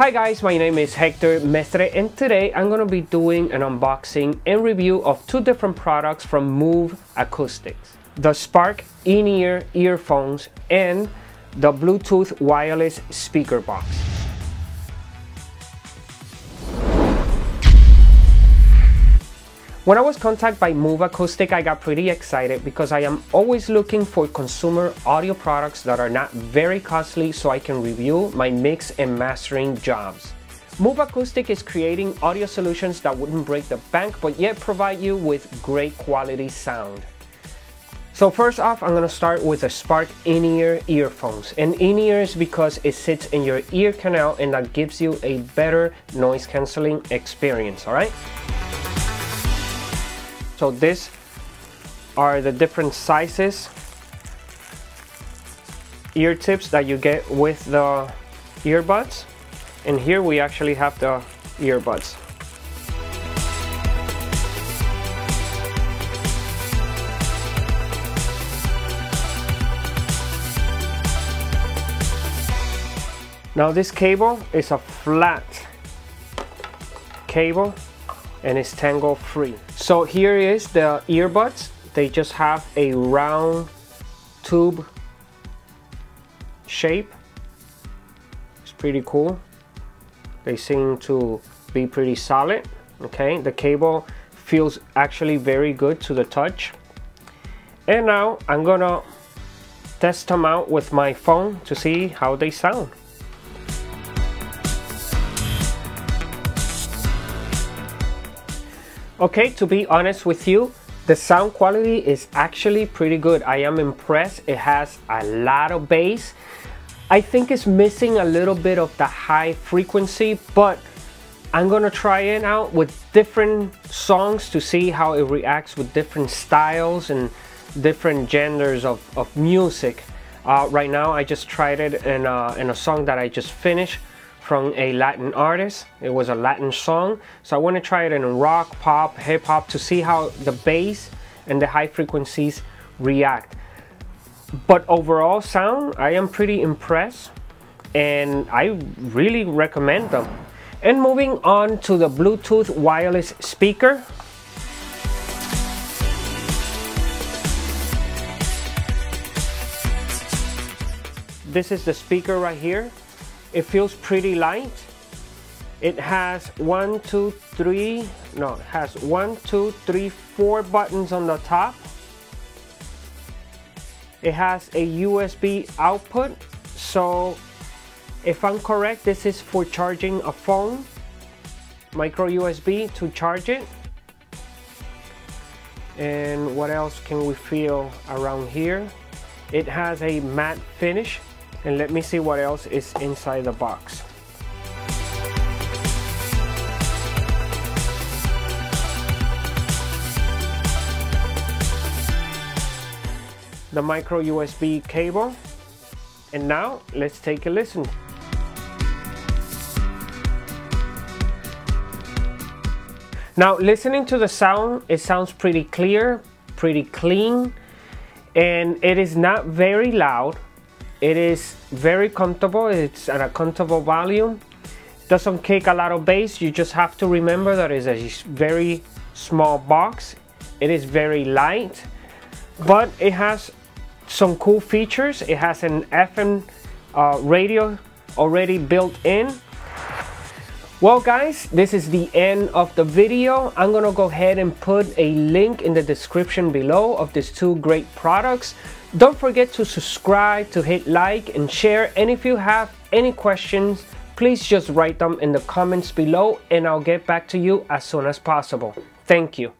Hi guys, my name is Hector Mestre and today I'm going to be doing an unboxing and review of two different products from Muve Acustics. The Spark in-ear earphones and the Bluetooth wireless speaker box. When I was contacted by Muve Acustic, I got pretty excited because I am always looking for consumer audio products that are not very costly so I can review my mix and mastering jobs. Muve Acustic is creating audio solutions that wouldn't break the bank but yet provide you with great quality sound. So first off, I'm gonna start with the Spark in-ear earphones. And in-ear is because it sits in your ear canal and that gives you a better noise canceling experience, all right? So these are the different sizes ear tips that you get with the earbuds. And here we actually have the earbuds. Now this cable is a flat cable and it's tangle free. So here is the earbuds. They just have a round tube shape. It's pretty cool. They seem to be pretty solid. Okay, the cable feels actually very good to the touch. And now I'm gonna test them out with my phone to see how they sound. Okay, to be honest with you, the sound quality is actually pretty good. I am impressed. It has a lot of bass. I think it's missing a little bit of the high frequency, but I'm gonna try it out with different songs to see how it reacts with different styles and different genders of, of music. Uh, right now, I just tried it in a, in a song that I just finished from a Latin artist. It was a Latin song. So I want to try it in rock, pop, hip hop to see how the bass and the high frequencies react. But overall sound, I am pretty impressed and I really recommend them. And moving on to the Bluetooth wireless speaker. This is the speaker right here. It feels pretty light. It has one, two, three, no, it has one, two, three, four buttons on the top. It has a USB output. So if I'm correct, this is for charging a phone, micro USB to charge it. And what else can we feel around here? It has a matte finish and let me see what else is inside the box. The micro USB cable. And now let's take a listen. Now listening to the sound, it sounds pretty clear, pretty clean, and it is not very loud it is very comfortable. It's at a comfortable volume. Doesn't kick a lot of bass. You just have to remember that it's a very small box. It is very light, but it has some cool features. It has an FM uh, radio already built in. Well guys, this is the end of the video. I'm gonna go ahead and put a link in the description below of these two great products. Don't forget to subscribe, to hit like and share. And if you have any questions, please just write them in the comments below and I'll get back to you as soon as possible. Thank you.